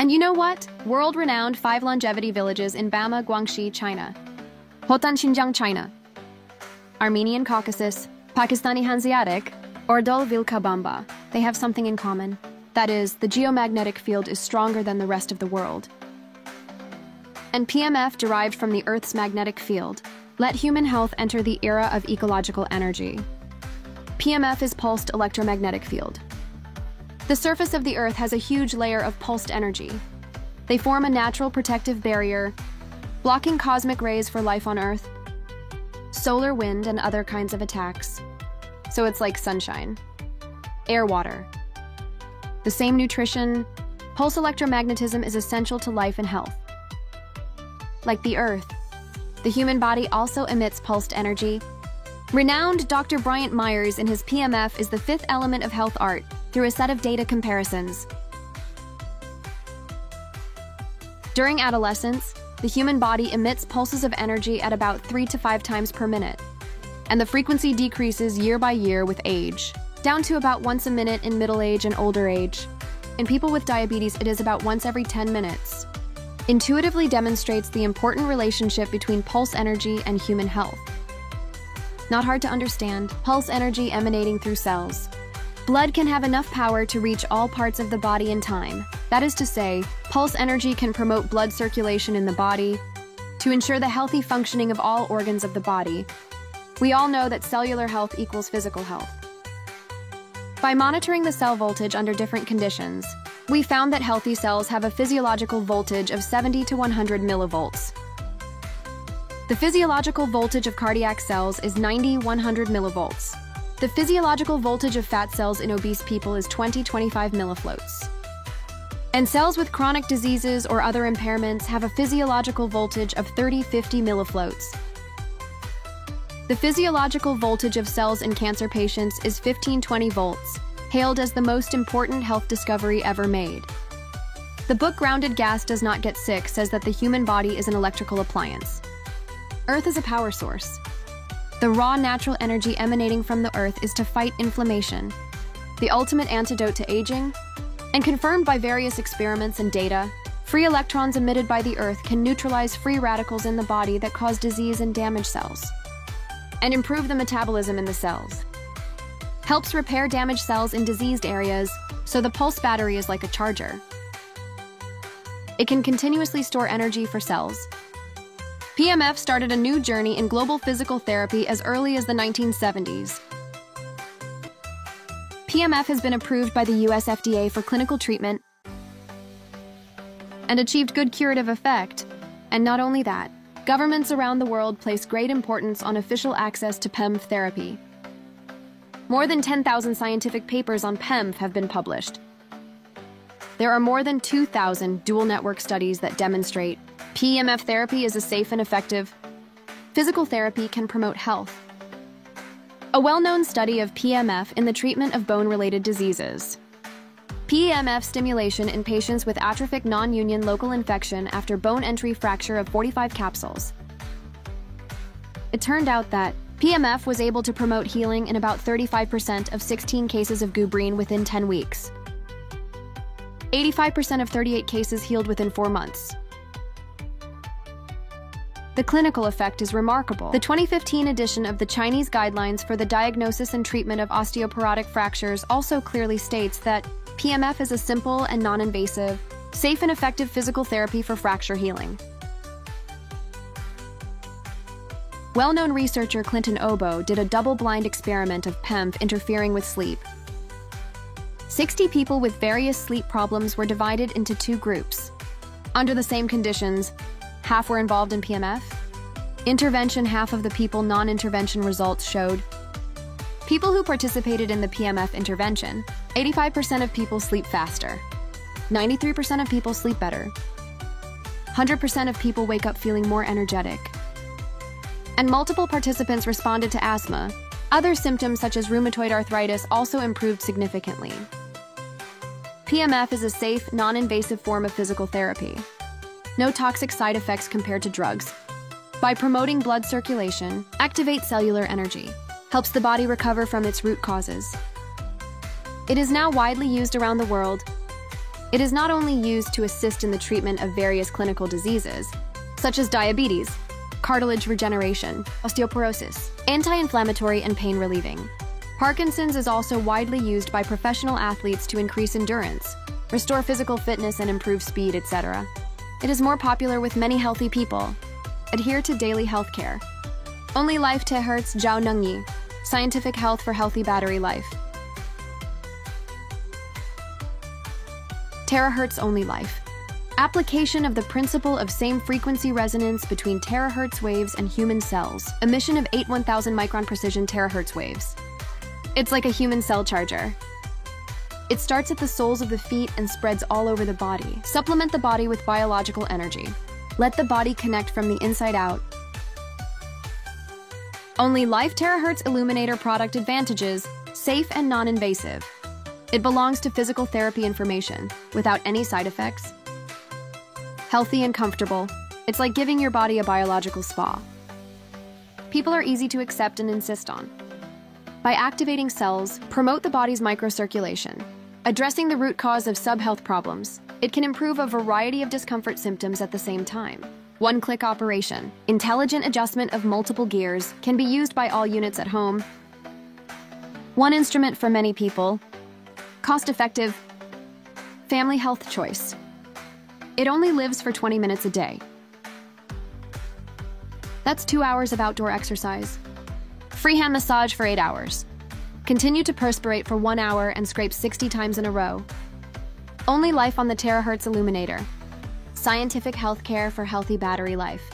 And you know what? World renowned five longevity villages in Bama, Guangxi, China, Hotan, Xinjiang, China, Armenian Caucasus, Pakistani Hanseatic, or Dol Vilcabamba. They have something in common. That is, the geomagnetic field is stronger than the rest of the world. And PMF derived from the Earth's magnetic field. Let human health enter the era of ecological energy. PMF is pulsed electromagnetic field. The surface of the Earth has a huge layer of pulsed energy. They form a natural protective barrier, blocking cosmic rays for life on Earth, solar wind, and other kinds of attacks. So it's like sunshine. Air water. The same nutrition, pulse electromagnetism is essential to life and health. Like the Earth, the human body also emits pulsed energy. Renowned Dr. Bryant Meyers in his PMF is the fifth element of health art through a set of data comparisons. During adolescence, the human body emits pulses of energy at about 3 to 5 times per minute, and the frequency decreases year by year with age, down to about once a minute in middle age and older age. In people with diabetes, it is about once every 10 minutes. Intuitively demonstrates the important relationship between pulse energy and human health. Not hard to understand, pulse energy emanating through cells. Blood can have enough power to reach all parts of the body in time. That is to say, pulse energy can promote blood circulation in the body to ensure the healthy functioning of all organs of the body. We all know that cellular health equals physical health. By monitoring the cell voltage under different conditions, we found that healthy cells have a physiological voltage of 70 to 100 millivolts. The physiological voltage of cardiac cells is 90 100 millivolts. The physiological voltage of fat cells in obese people is 20-25 millivolts. And cells with chronic diseases or other impairments have a physiological voltage of 30-50 millivolts. The physiological voltage of cells in cancer patients is 15-20 volts, hailed as the most important health discovery ever made. The book Grounded Gas Does Not Get Sick says that the human body is an electrical appliance. Earth is a power source, the raw natural energy emanating from the earth is to fight inflammation, the ultimate antidote to aging, and confirmed by various experiments and data, free electrons emitted by the earth can neutralize free radicals in the body that cause disease and damage cells, and improve the metabolism in the cells. Helps repair damaged cells in diseased areas, so the pulse battery is like a charger. It can continuously store energy for cells, PMF started a new journey in global physical therapy as early as the 1970s. PMF has been approved by the US FDA for clinical treatment and achieved good curative effect. And not only that, governments around the world place great importance on official access to PEMF therapy. More than 10,000 scientific papers on PEMF have been published. There are more than 2,000 dual network studies that demonstrate PEMF therapy is a safe and effective. Physical therapy can promote health. A well-known study of PMF in the treatment of bone-related diseases. PEMF stimulation in patients with atrophic non-union local infection after bone entry fracture of 45 capsules. It turned out that PMF was able to promote healing in about 35% of 16 cases of Gubrine within 10 weeks. 85% of 38 cases healed within 4 months. The clinical effect is remarkable. The 2015 edition of the Chinese Guidelines for the Diagnosis and Treatment of Osteoporotic Fractures also clearly states that PMF is a simple and non-invasive, safe and effective physical therapy for fracture healing. Well-known researcher Clinton Ober did a double-blind experiment of PEMF interfering with sleep. 60 people with various sleep problems were divided into two groups. Under the same conditions, half were involved in PMF. Intervention, half of the people non-intervention results showed. People who participated in the PMF intervention, 85% of people sleep faster. 93% of people sleep better. 100% of people wake up feeling more energetic. And multiple participants responded to asthma. Other symptoms such as rheumatoid arthritis also improved significantly. PMF is a safe, non-invasive form of physical therapy no toxic side effects compared to drugs. By promoting blood circulation, activates cellular energy, helps the body recover from its root causes. It is now widely used around the world. It is not only used to assist in the treatment of various clinical diseases, such as diabetes, cartilage regeneration, osteoporosis, anti-inflammatory and pain relieving. Parkinson's is also widely used by professional athletes to increase endurance, restore physical fitness and improve speed, etc. It is more popular with many healthy people. Adhere to daily health care. Only Life Terahertz Jiao Nengyi. Scientific health for healthy battery life. Terahertz OlyLife. Application of the principle of same frequency resonance between terahertz waves and human cells. Emission of 8 1000 micron precision terahertz waves. It's like a human cell charger. It starts at the soles of the feet and spreads all over the body. Supplement the body with biological energy. Let the body connect from the inside out. OlyLife Terahertz Illuminator product advantages, safe and non-invasive. It belongs to physical therapy information, without any side effects. Healthy and comfortable, it's like giving your body a biological spa. People are easy to accept and insist on. By activating cells, promote the body's microcirculation. Addressing the root cause of sub-health problems, it can improve a variety of discomfort symptoms at the same time. One-click operation, intelligent adjustment of multiple gears, can be used by all units at home. One instrument for many people, Cost-effective, family health choice. It only lives for 20 minutes a day. That's two hours of outdoor exercise. Freehand massage for eight hours. Continue to perspirate for one hour and scrape 60 times in a row. OlyLife on the terahertz illuminator. Scientific healthcare for healthy battery life.